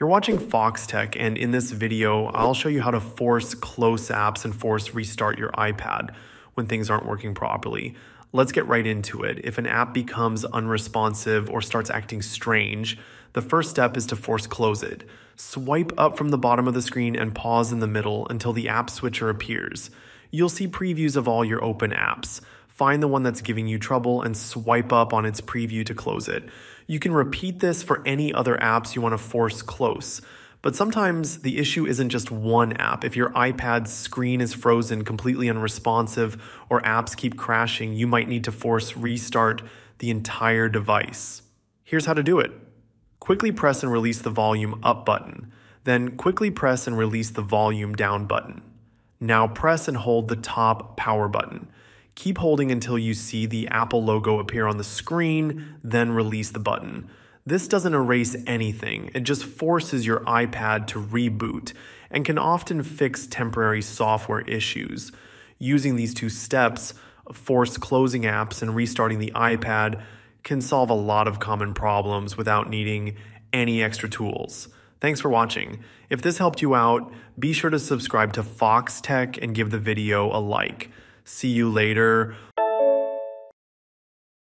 You're watching Foxtecc, and in this video, I'll show you how to force close apps and force restart your iPad when things aren't working properly. Let's get right into it. If an app becomes unresponsive or starts acting strange, the first step is to force close it. Swipe up from the bottom of the screen and pause in the middle until the app switcher appears. You'll see previews of all your open apps. Find the one that's giving you trouble and swipe up on its preview to close it. You can repeat this for any other apps you want to force close. But sometimes the issue isn't just one app. If your iPad's screen is frozen, completely unresponsive, or apps keep crashing, you might need to force restart the entire device. Here's how to do it quickly press and release the volume up button, then quickly press and release the volume down button. Now press and hold the top power button. Keep holding until you see the Apple logo appear on the screen, then release the button. This doesn't erase anything, it just forces your iPad to reboot and can often fix temporary software issues. Using these two steps, force closing apps and restarting the iPad, can solve a lot of common problems without needing any extra tools. Thanks for watching. If this helped you out, be sure to subscribe to Foxtecc and give the video a like. See you later.